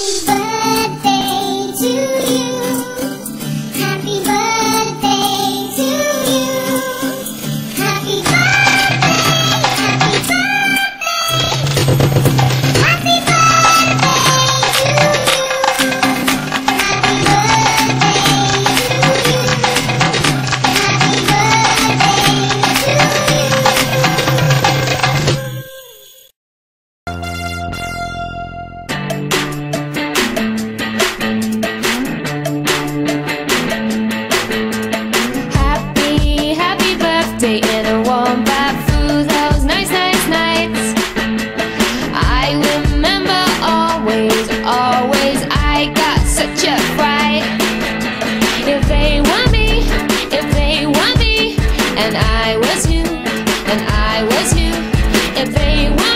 Happy birthday If they want